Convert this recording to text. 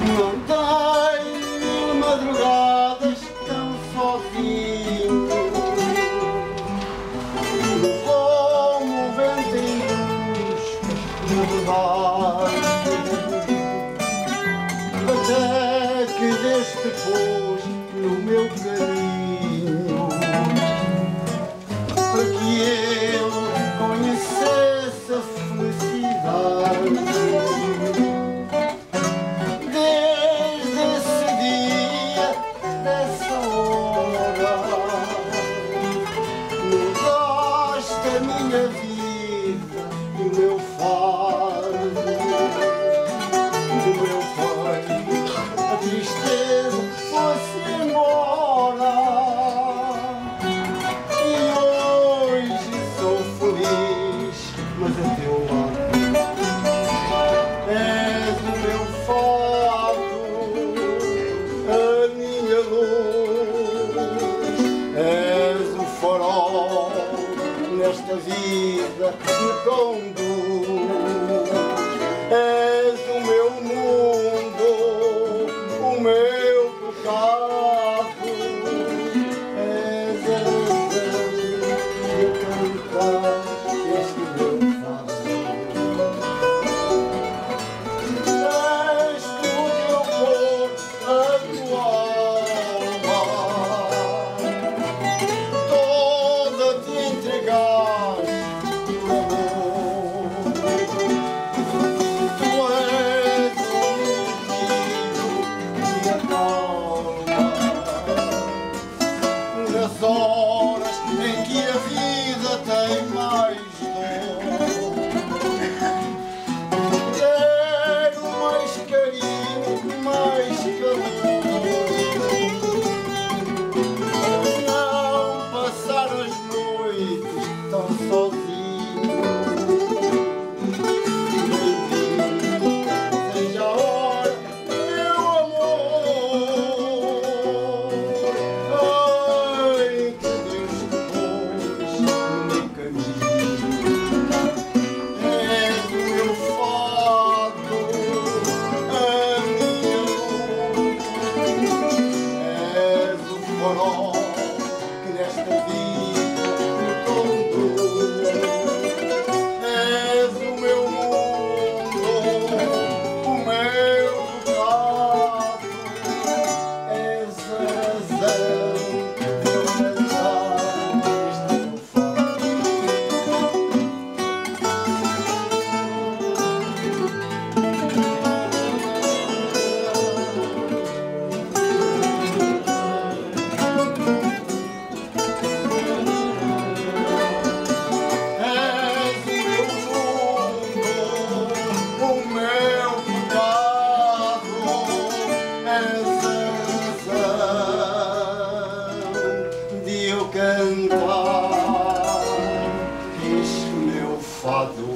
Não tenho madrugadas tão sozinho, Como ventinhos no debate Até que deste pôs no meu caminho Para que eu minha vida e o meu fardo. vida e o the song. fado